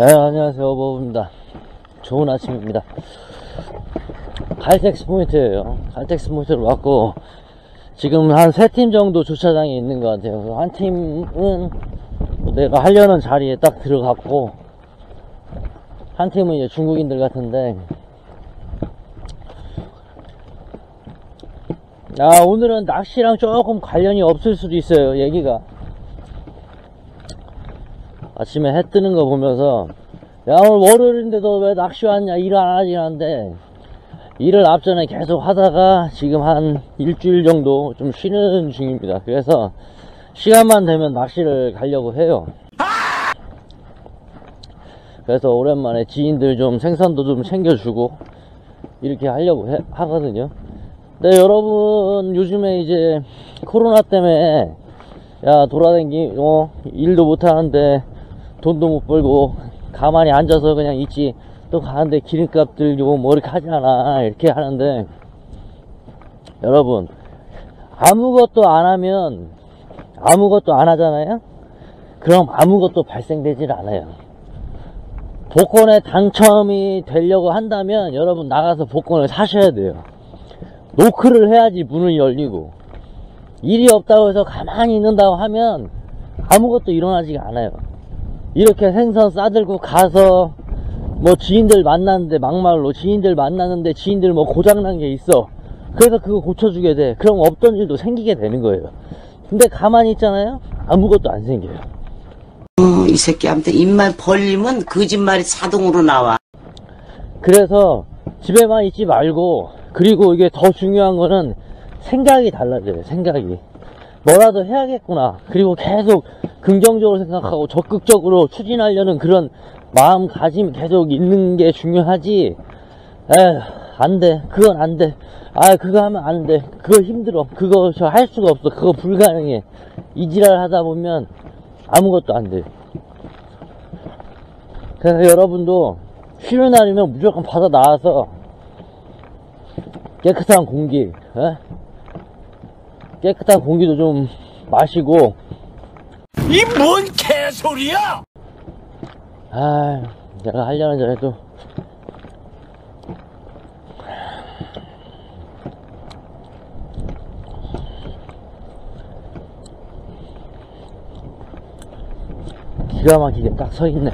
네, 안녕하세요. 어버입니다. 좋은 아침입니다. 칼텍스 포인트예요 칼텍스 포인트로 왔고, 지금 한 세 팀 정도 주차장에 있는 것 같아요. 한 팀은 내가 하려는 자리에 딱 들어갔고, 한 팀은 이제 중국인들 같은데, 아, 오늘은 낚시랑 조금 관련이 없을 수도 있어요, 얘기가. 아침에 해 뜨는 거 보면서 야 오늘 월요일인데도 왜 낚시 왔냐? 일 안 하지? 하는데 일을 앞전에 계속 하다가 지금 한 일주일 정도 좀 쉬는 중입니다. 그래서 시간만 되면 낚시를 가려고 해요. 그래서 오랜만에 지인들 좀 생선도 좀 챙겨주고 이렇게 하려고 해- 하거든요. 네 여러분 요즘에 이제 코로나 때문에 야 돌아다니 어 일도 못하는데 돈도 못 벌고 가만히 앉아서 그냥 있지. 또 가는데 기름값 들고 뭐 이렇게 하잖아. 이렇게 하는데. 여러분 아무것도 안 하면 아무것도 안 하잖아요? 그럼 아무것도 발생되질 않아요. 복권에 당첨이 되려고 한다면 여러분 나가서 복권을 사셔야 돼요. 노크를 해야지 문을 열리고. 일이 없다고 해서 가만히 있는다고 하면 아무것도 일어나지가 않아요 이렇게 생선 싸들고 가서 뭐 지인들 만났는데 막말로 지인들 만났는데 지인들 뭐 고장난 게 있어. 그래서 그거 고쳐주게 돼. 그럼 없던 일도 생기게 되는 거예요. 근데 가만히 있잖아요. 아무것도 안 생겨요. 어, 이 새끼한테 입만 벌리면 거짓말이 자동으로 나와. 그래서 집에만 있지 말고 그리고 이게 더 중요한 거는 생각이 달라져요 생각이. 뭐라도 해야겠구나. 그리고 계속 긍정적으로 생각하고 적극적으로 추진하려는 그런 마음가짐이 계속 있는 게 중요하지. 에휴 안돼. 그건 안돼. 아 그거 하면 안돼. 그거 힘들어. 그거 저 할 수가 없어. 그거 불가능해. 이 지랄 하다 보면 아무것도 안돼. 그래서 여러분도 쉬는 날이면 무조건 바다 나와서 깨끗한 공기, 에? 깨끗한 공기도 좀 마시고, 이 뭔 개소리야! 아, 내가 하려는 전에도 기가 막히게 딱 서 있네.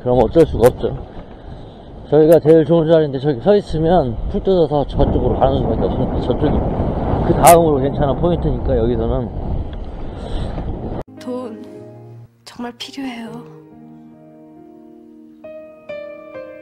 그럼 어쩔 수가 없죠. 저희가 제일 좋은 자리인데 저기 서 있으면 풀 뜯어서 저쪽으로 가는 수밖에 없으니까 저쪽이 그 다음으로 괜찮은 포인트니까 여기서는 돈 정말 필요해요.